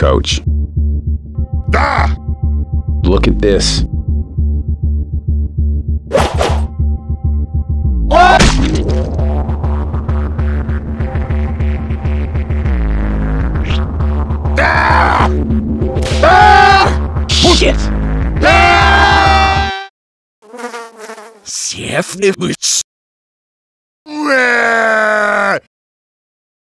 Coach. Ah! Look at this. What? Ah! Ah! Shit! Ah! Съев мышц.